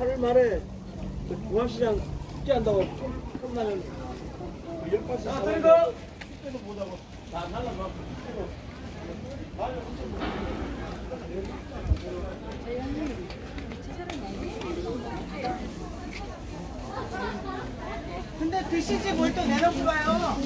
8월 말에 그 중앙시장 축제한다고 끝나는 열받이 아 그리고 그때도 못하고. 다 날라가 근데 드시지 뭘 또 내놓고 가요.